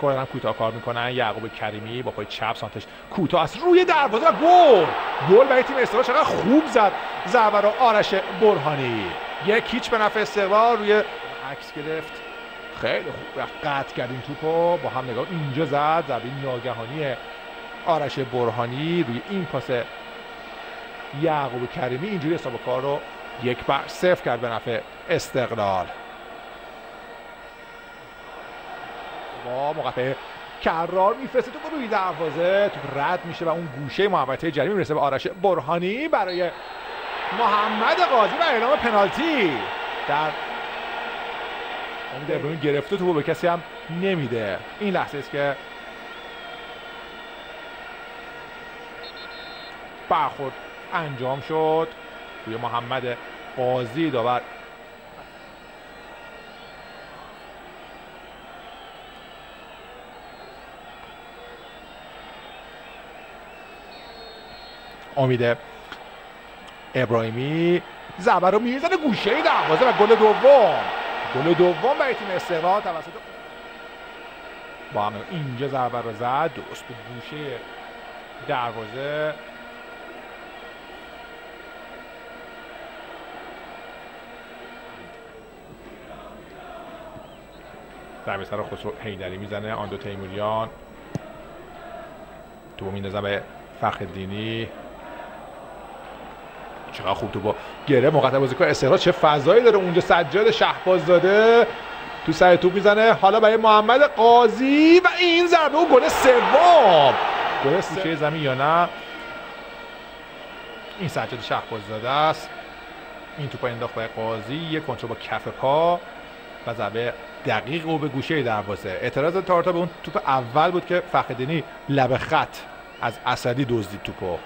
کلا کوتاه کار می‌کنن. یعقوب کریمی با پای چپ سانتش کوتاه است روی دروازه و گل. گل برای تیم استقلال چقدر خوب زد. رو آرش برهانی. یک هیچ به نفع استقلال روی عکس گرفت. خیلی خوب. قطع کرد این توپو. با هم نگاه اینجا زد. ضربه ناگهانی آرش برهانی. روی این پاس یعقوب کریمی اینجوری حساب کار رو یک بر صفر کرد به نفع استقلال. با موقع کرار میفرسته. تو روی دروازه. تو رد میشه و اون گوشه محوطه جریمه می‌رسه به آرش برهانی برای محمد قاضی و اعلام پنالتی. در امید ابراهیم گرفته تو به کسی هم نمیده. این لحظه است که برخورد انجام شد. روی محمد قاضی داور امید ابراهیمی. زبر رو می‌زنه گوشه دروازه و گل دوم. گل دوم برای تیم استقلال توسط با هم اینجا ضربه رو زد. درست به گوشه دروازه. ضربه سر خسرو حیدری می‌زنه. آن دو تیموریان. تو میندازن به فخر چقدر خوب تو با گره مقطع بازیکن استقلال چه فضایی داره اونجا. سجاد شهباز داده. تو سر توپ می‌زنه. حالا برای محمد قاضی و این ضربه و گل سوم. گل سوم. زمین یا نه؟ این سجاد شهباز داده است. این توپ انداخت برای قاضی. یک کنترل با کف پا و ضربه دقیق او به گوشه دروازه. اعتراض تارتا به اون توپ اول بود که فخدینی لب خط از اسدی دزدید توپو.